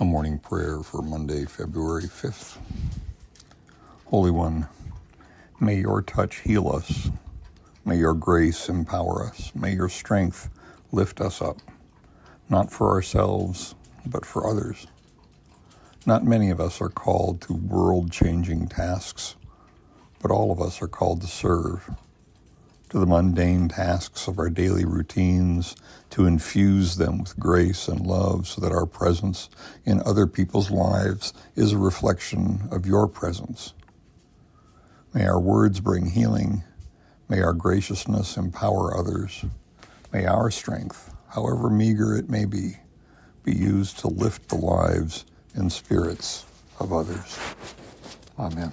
A morning prayer for Monday, February 5th. Holy One, may your touch heal us. May your grace empower us. May your strength lift us up, not for ourselves, but for others. Not many of us are called to world changing tasks, but all of us are called to serve to the mundane tasks of our daily routines, to infuse them with grace and love so that our presence in other people's lives is a reflection of your presence. May our words bring healing. May our graciousness empower others. May our strength, however meager it may be, be used to lift the lives and spirits of others. Amen.